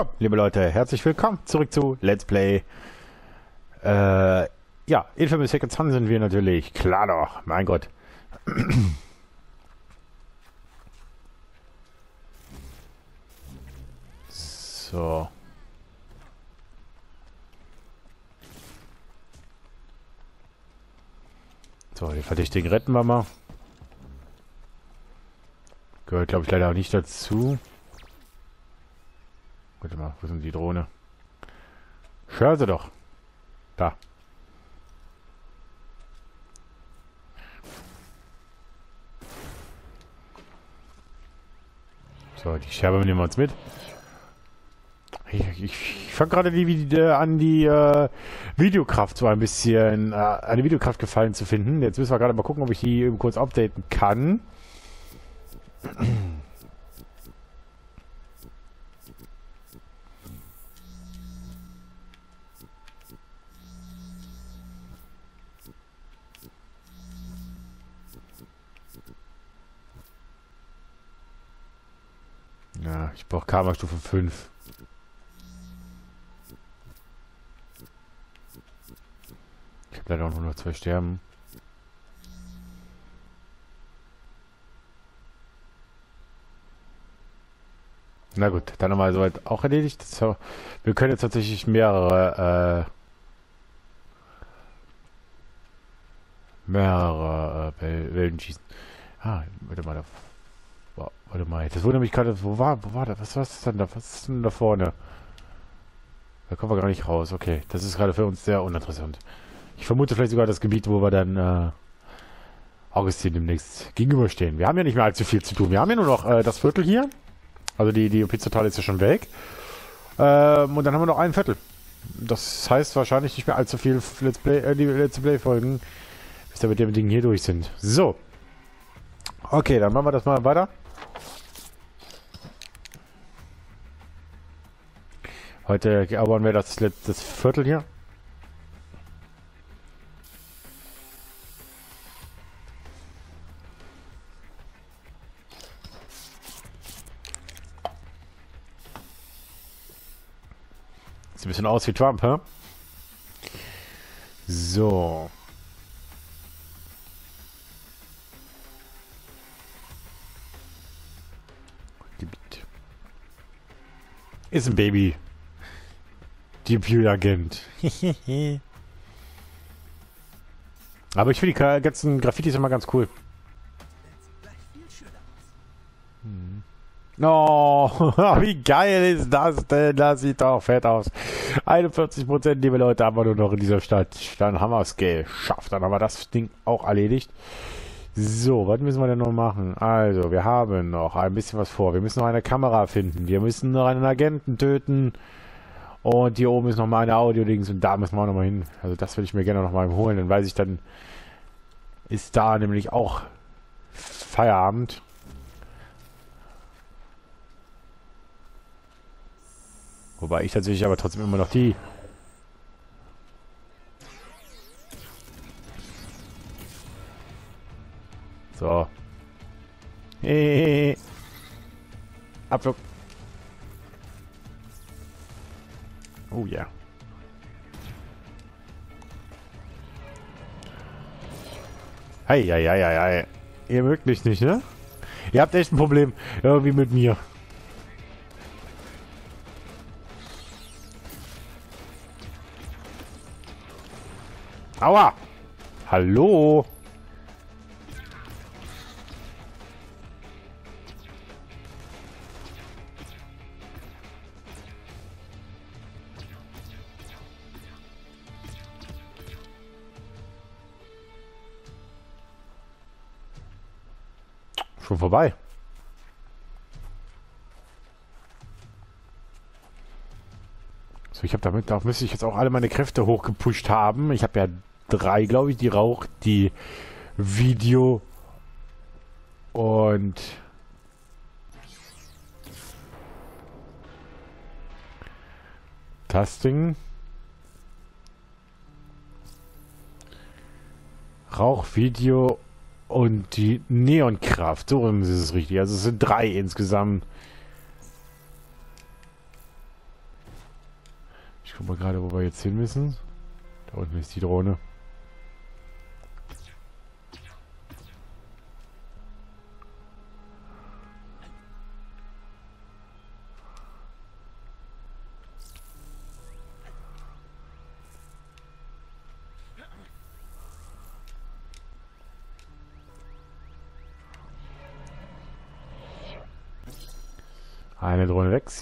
So, liebe Leute, herzlich willkommen zurück zu Let's Play. Äh, ja, Infamous Second Son sind wir natürlich. Klar doch, mein Gott. So. So, den Verdächtigen retten wir mal. Gehört, glaube ich, leider auch nicht dazu. Warte mal, wo sind die Drohne? Schör sie doch. Da. So, die Scherbe nehmen wir uns mit. Ich, ich, ich fange gerade die, die, an, die äh, Videokraft so ein bisschen, äh, eine Videokraft gefallen zu finden. Jetzt müssen wir gerade mal gucken, ob ich die eben kurz updaten kann. Ich brauche Karma-Stufe 5. Ich habe leider auch nur noch zwei Sterben. Na gut, dann haben wir soweit auch erledigt. Wir können jetzt tatsächlich mehrere äh, mehrere äh, Wellen schießen. Ah, warte mal, da Warte mal, das wundert mich gerade, wo war, wo war das? Was, was ist denn da? Was ist denn da vorne? Da kommen wir gar nicht raus. Okay, das ist gerade für uns sehr uninteressant. Ich vermute vielleicht sogar das Gebiet, wo wir dann äh, Augustin demnächst gegenüberstehen. Wir haben ja nicht mehr allzu viel zu tun. Wir haben ja nur noch äh, das Viertel hier. Also die, die Pizzatal ist ja schon weg. Ähm, und dann haben wir noch ein Viertel. Das heißt wahrscheinlich nicht mehr allzu viel Let's Play, äh, die Let's Play-Folgen, bis wir mit dem Ding hier durch sind. So. Okay, dann machen wir das mal weiter. Heute erobern wir das, das Viertel hier. Sieht ein bisschen aus wie Trump, hä? So. Ist ein Baby. Agent. Aber ich finde die ganzen Graffitis immer ganz cool. Hm. Oh, wie geil ist das denn? Das sieht doch fett aus. 41% liebe Leute haben wir nur noch in dieser Stadt. Dann haben wir es geschafft. Dann haben wir das Ding auch erledigt. So, was müssen wir denn noch machen? Also, wir haben noch ein bisschen was vor. Wir müssen noch eine Kamera finden. Wir müssen noch einen Agenten töten. Und hier oben ist noch mal eine Audio-Dings und da müssen wir auch noch mal hin. Also das würde ich mir gerne noch mal holen. Dann weiß ich, dann ist da nämlich auch Feierabend. Wobei ich tatsächlich aber trotzdem immer noch die So. Hehehe. Abflug. Oh ja. Hei, hei, hei, hei, hei. Ihr mögt mich nicht, ne? Ihr habt echt ein Problem. Irgendwie mit mir. Aua! Hallo? Schon vorbei. So, ich habe damit, da müsste ich jetzt auch alle meine Kräfte hochgepusht haben. Ich habe ja drei, glaube ich, die Rauch, die Video und Tasting. Rauchvideo und die Neonkraft, so ist es richtig. Also es sind drei insgesamt. Ich guck mal gerade, wo wir jetzt hin müssen. Da unten ist die Drohne.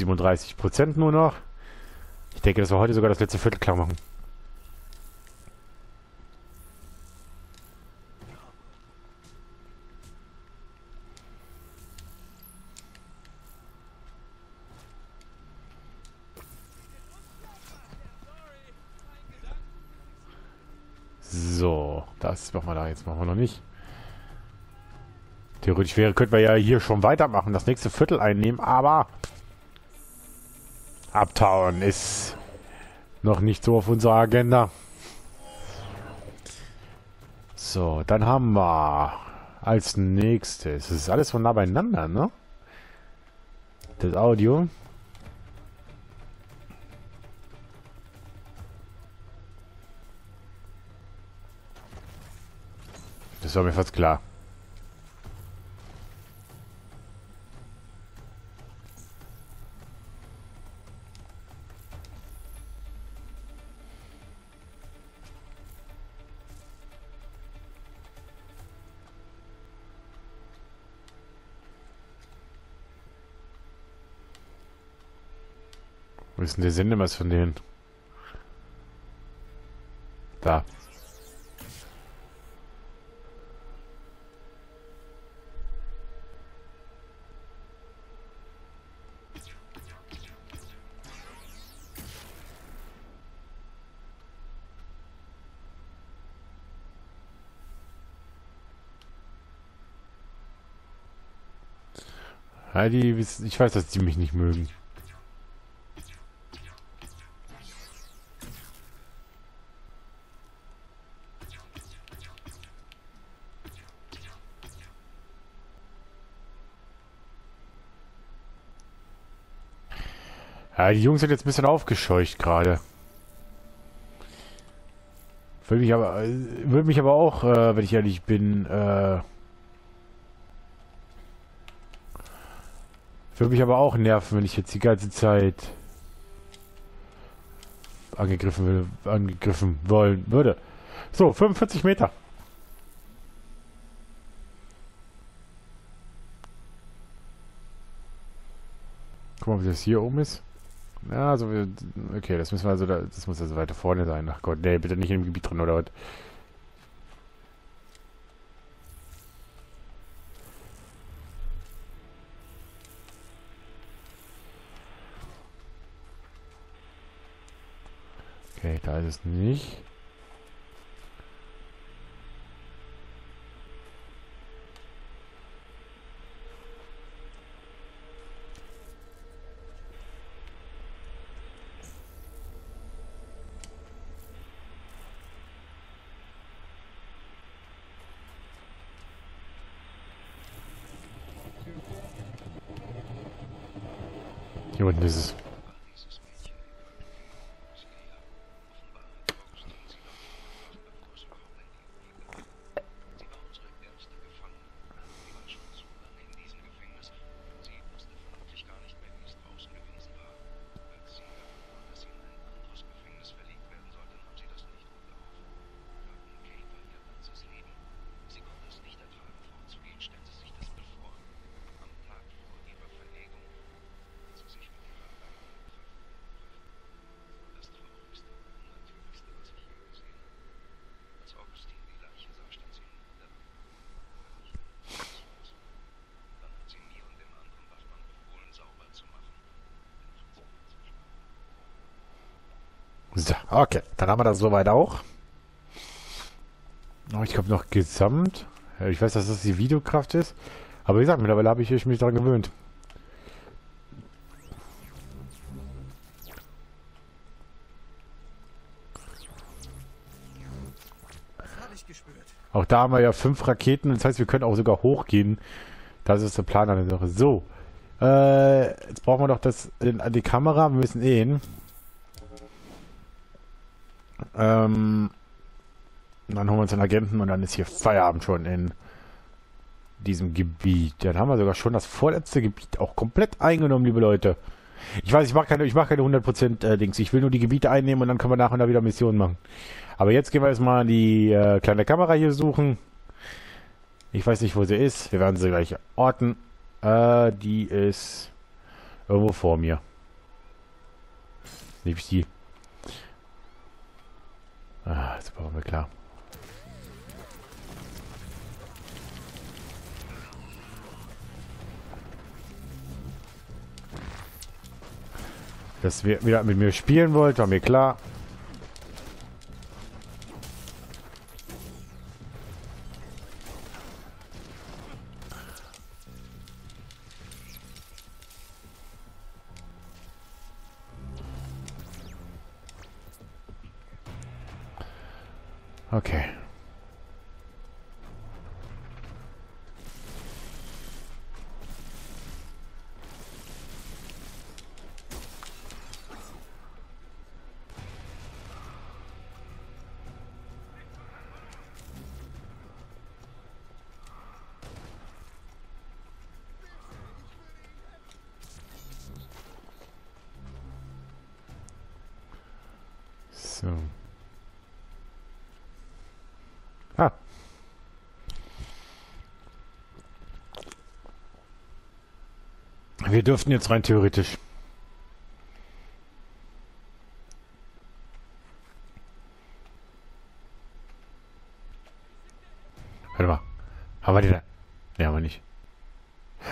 37 Prozent nur noch. Ich denke, dass wir heute sogar das letzte Viertel klar machen. So, das machen wir da jetzt machen wir noch nicht. Theoretisch wäre, könnten wir ja hier schon weitermachen, das nächste Viertel einnehmen, aber Uptown ist noch nicht so auf unserer Agenda. So, dann haben wir als nächstes, das ist alles von nah beieinander, ne? Das Audio. Das war mir fast klar. Ist denn der Sendemast von denen? Da. Die, ich weiß, dass die mich nicht mögen. Ja, die Jungs sind jetzt ein bisschen aufgescheucht gerade. Würde mich aber, würde mich aber auch, äh, wenn ich ehrlich bin, äh, würde mich aber auch nerven, wenn ich jetzt die ganze Zeit angegriffen will, angegriffen wollen würde. So, 45 Meter. Guck mal, wie das hier oben ist. Ja, also, okay, das müssen wir also, da, das muss also weiter vorne sein. Ach Gott, nee, bitte nicht im Gebiet drin, oder was? Okay, da ist es nicht. Hier unten ist es. So, okay. Dann haben wir das soweit auch. Oh, ich glaube noch gesamt. Ich weiß, dass das die Videokraft ist. Aber wie gesagt, mittlerweile habe ich mich daran gewöhnt. Auch da haben wir ja fünf Raketen. Das heißt, wir können auch sogar hochgehen. Das ist der Plan an der Sache. So. Äh, jetzt brauchen wir doch das, die Kamera. Wir müssen eh hin. Ähm, dann holen wir uns einen Agenten und dann ist hier Feierabend schon in diesem Gebiet. Dann haben wir sogar schon das vorletzte Gebiet auch komplett eingenommen, liebe Leute. Ich weiß, ich mache keine, ich mache keine 100% äh, Dings. Ich will nur die Gebiete einnehmen und dann können wir nach und nach wieder Missionen machen. Aber jetzt gehen wir erstmal die äh, kleine Kamera hier suchen. Ich weiß nicht, wo sie ist. Wir werden sie gleich orten. Äh, die ist irgendwo vor mir. Nehme ich die. Jetzt brauchen wir klar. Dass wir wieder mit mir spielen wollt, war mir klar. So. Ah. Wir dürften jetzt rein theoretisch. Warte mal. Haben wir die da? Ne, haben wir nicht.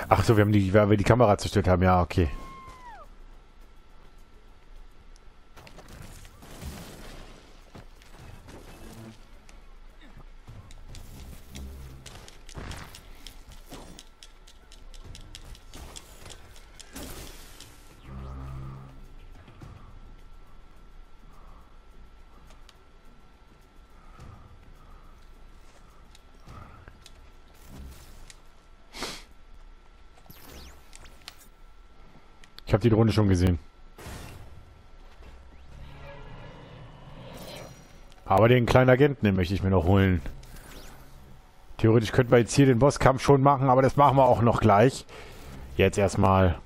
Ach so, wir haben die, weil wir die Kamera zerstört haben. Ja, okay. Ich habe die Drohne schon gesehen. Aber den kleinen Agenten, den möchte ich mir noch holen. Theoretisch könnten wir jetzt hier den Bosskampf schon machen, aber das machen wir auch noch gleich. Jetzt erstmal.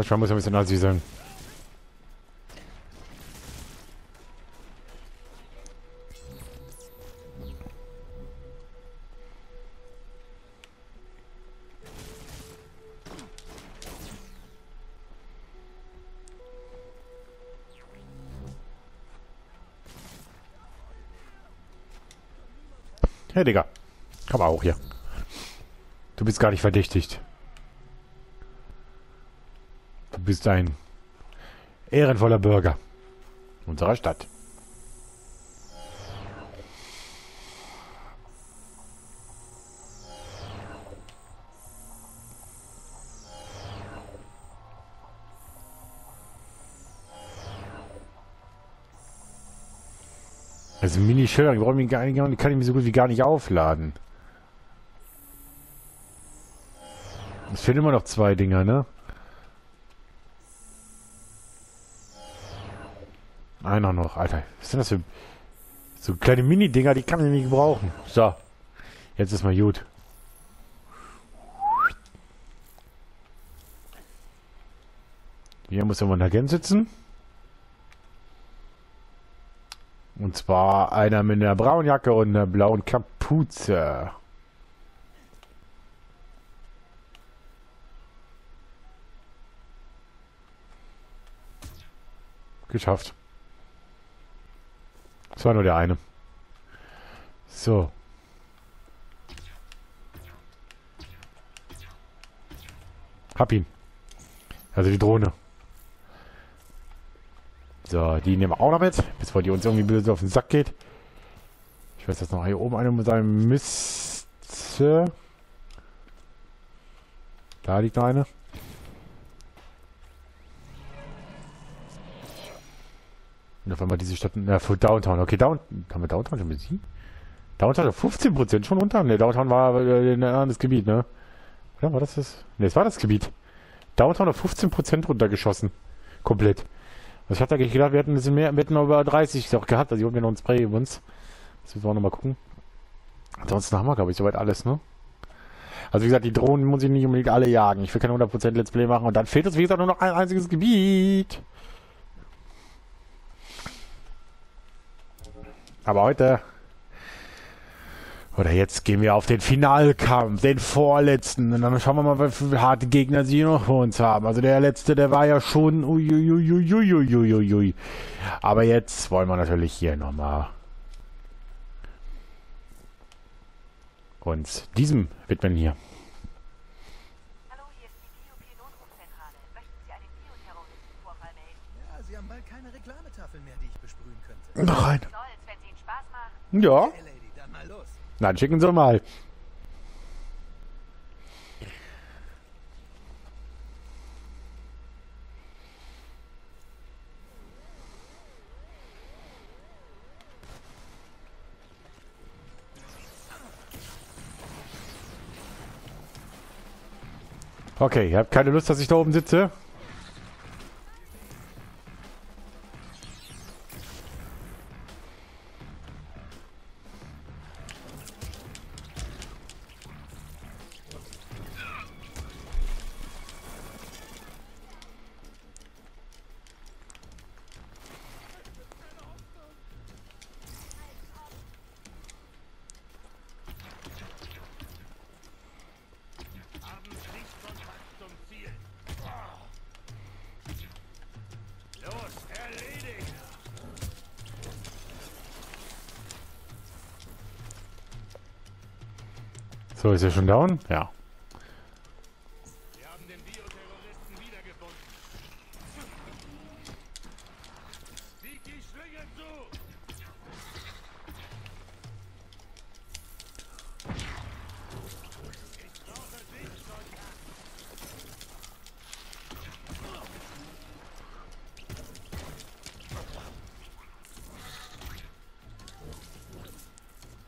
Manchmal muss ein bisschen Nazi sein. Hey, Digga. Komm auch hier. Du bist gar nicht verdächtigt. Bist ein ehrenvoller Bürger unserer Stadt. Also Mini-Schilder, die, brauchen gar nicht, kann ich mir so gut wie gar nicht aufladen. Es fehlen immer noch zwei Dinger, ne? Einer noch, Alter. Was sind das für so kleine Mini-Dinger, die kann ich nicht gebrauchen. So. Jetzt ist mal gut. Hier muss immer ein Agent sitzen. Und zwar einer mit einer braunen Jacke und einer blauen Kapuze. Geschafft. Das war nur der eine. So. Hab ihn. Also die Drohne. So, die nehmen wir auch noch mit, bevor die uns irgendwie böse auf den Sack geht. Ich weiß, dass noch hier oben eine sein müsste. Da liegt noch eine. Und auf einmal diese Stadt, na, für Downtown. Okay, Down, haben wir Downtown schon besiegt? Downtown hat 15% schon runter. Ne, Downtown war äh, ein anderes Gebiet, ne? Oder war das das? Ne, es war das Gebiet. Downtown hat 15% runtergeschossen. Komplett. Also ich hatte eigentlich gedacht, wir hätten ein bisschen mehr, wir hätten noch über 30 auch gehabt. Also ich habe noch ein Spray über uns. Das müssen wir auch nochmal gucken. Ansonsten haben wir, glaube ich, soweit alles, ne? Also wie gesagt, die Drohnen muss ich nicht unbedingt alle jagen. Ich will keine 100% Let's Play machen. Und dann fehlt uns, wie gesagt, nur noch ein einziges Gebiet. Aber heute oder jetzt gehen wir auf den Finalkampf, den vorletzten. Und dann schauen wir mal, wie viele harte Gegner sie noch vor uns haben. Also der letzte, der war ja schon uiuiuiuiuiuiui. Aber jetzt wollen wir natürlich hier nochmal uns diesem widmen hier. Hallo, hier ist die BOP-Notrufzentrale. Möchten Sie einen Bioterroristenvorfall melden? Ja, Sie haben bald keine Reklametafel mehr, die ich besprühen könnte. Noch ein. Ja. Hey, Lady, dann mal los. Dann schicken Sie mal. Okay, ihr habt keine Lust, dass ich da oben sitze? So, ist er schon down? Ja.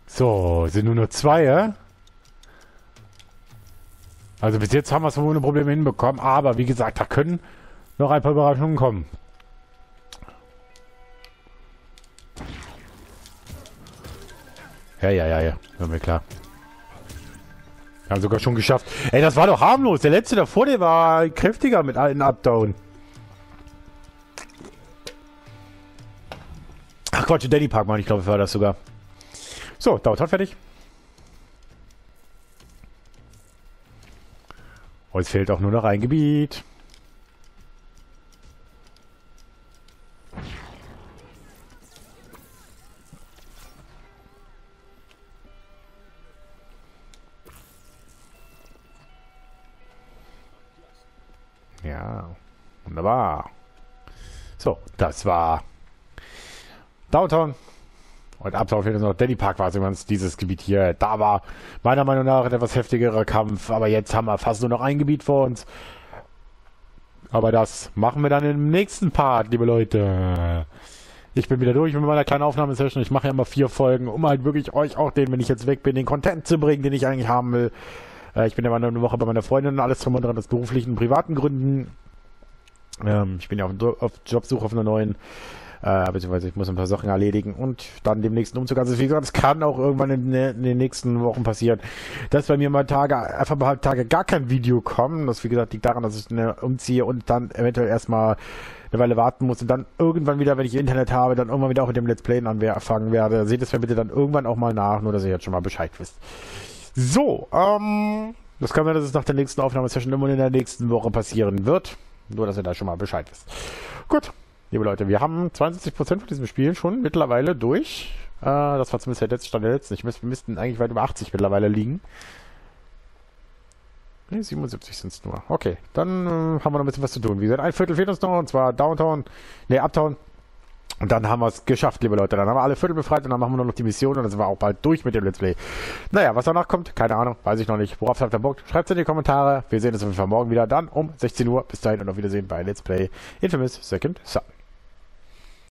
So, sind nur noch zwei, ja? Also bis jetzt haben wir es ohne Probleme hinbekommen, aber wie gesagt, da können noch ein paar Überraschungen kommen. Ja, ja, ja, ja, war mir klar. Wir haben sogar schon geschafft. Ey, das war doch harmlos. Der letzte davor, der war kräftiger mit allen Updown. Ach Quatsch, Danny Park, Mann, ich glaube, war das sogar. So, Downtown fertig. Uns fehlt auch nur noch ein Gebiet. Ja, wunderbar. So, das war Downtown. Und fehlt uns noch. Danny Park war es übrigens dieses Gebiet hier. Da war meiner Meinung nach ein etwas heftigerer Kampf. Aber jetzt haben wir fast nur noch ein Gebiet vor uns. Aber das machen wir dann im nächsten Part, liebe Leute. Ich bin wieder durch mit meiner kleinen Aufnahmesession. Ich mache ja immer vier Folgen, um halt wirklich euch auch den, wenn ich jetzt weg bin, den Content zu bringen, den ich eigentlich haben will. Äh, ich bin ja mal eine Woche bei meiner Freundin und alles drum und dran aus beruflichen, privaten Gründen. Ähm, ich bin ja auf, auf Jobsuche auf einer neuen äh, beziehungsweise ich muss ein paar Sachen erledigen und dann dem nächsten Umzug. Also wie gesagt, es kann auch irgendwann in, in, den nächsten Wochen passieren, dass bei mir mal Tage, einfach mal Tage gar kein Video kommen. Das wie gesagt liegt daran, dass ich eine umziehe und dann eventuell erstmal eine Weile warten muss und dann irgendwann wieder, wenn ich Internet habe, dann irgendwann wieder auch mit dem Let's Play anfangen werde. Seht es mir bitte dann irgendwann auch mal nach, nur dass ihr jetzt schon mal Bescheid wisst. So, ähm, das kann sein, dass es nach der nächsten Aufnahmesession immer in der nächsten Woche passieren wird. Nur, dass ihr da schon mal Bescheid wisst. Gut, liebe Leute, wir haben 72% von diesem Spiel schon mittlerweile durch. Äh, das war zumindest der letzte Stand der letzten. Ich müß, wir müssten eigentlich weit über 80 mittlerweile liegen. Ne, 77 sind es nur. Okay, dann äh, haben wir noch ein bisschen was zu tun. Wie gesagt, ein Viertel fehlt uns noch, und zwar Downtown, ne, Uptown. Und dann haben wir es geschafft, liebe Leute. Dann haben wir alle Viertel befreit und dann machen wir nur noch die Mission und dann sind wir auch bald durch mit dem Let's Play. Naja, was danach kommt, keine Ahnung, weiß ich noch nicht. Worauf habt ihr Bock? Schreibt es in die Kommentare. Wir sehen uns auf jeden Fall morgen wieder, dann um 16 Uhr. Bis dahin und auf Wiedersehen bei Let's Play Infamous Second Son.